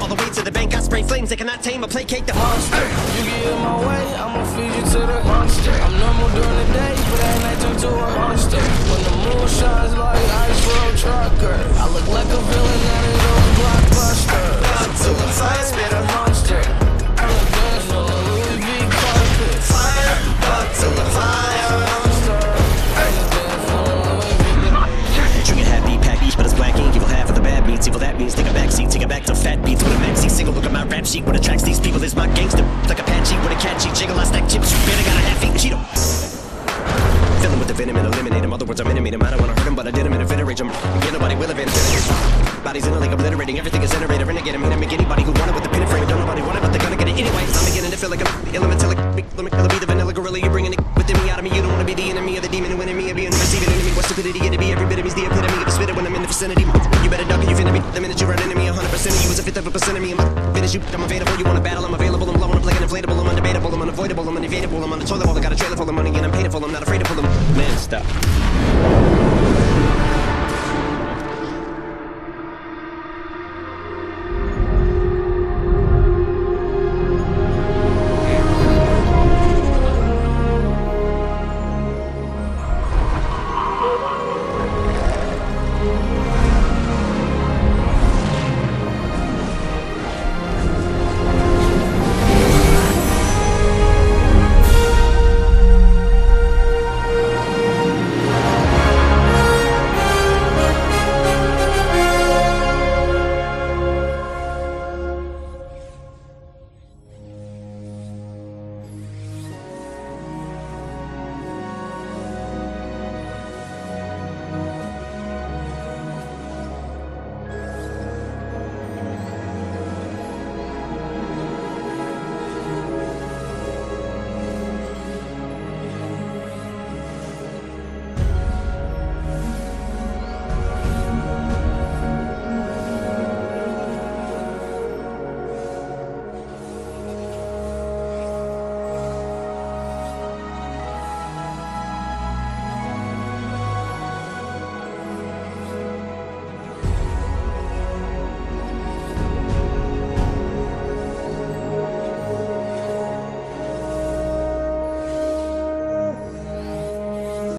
all the way to the bank. I spray flames. They cannot tame or placate the monster. You get in my way, I'ma feed you to the monster. I'm normal during the day, but at night turn to a monster. When the moon shines like ice road trucker, I look like a villain out of blockbuster blockbusters. to the fire, sheet. What attracts these people is my gangster. Like Apache with a catchy jiggle. I stack chips. You better got a half eat Cheeto. Fill him with the venom and eliminate him. Other words, I Minute Maid him. I don't wanna hurt him, but I did him in a fit rage him. Get nobody will event Bodies in a lake obliterating. Everything is generated. Renegade him. Hit him. Make anybody who want it with the pin and frame. Don't nobody want it, but they're gonna get it anyways. I'm beginning to feel like I'm the. Let be the vanilla gorilla. You're bringing it within me out of me. You don't wanna be the enemy of the demon who in me. Being the receiving enemy. What stupidity it to be? Every bit of me's the epitome of a spitter when I'm in the vicinity. You better duck or you finna be. The minute you run into me, 100% of you is a fifth of a percent of me. I'm finish you. I'm available. You wanna battle? I'm available. I'm blowing like an inflatable. I'm undebatable. I'm unavoidable. I'm unavoidable. I'm on the toilet bowl. I got a trailer full of money and I'm paid full. I'm not afraid to pull them. Man, stop.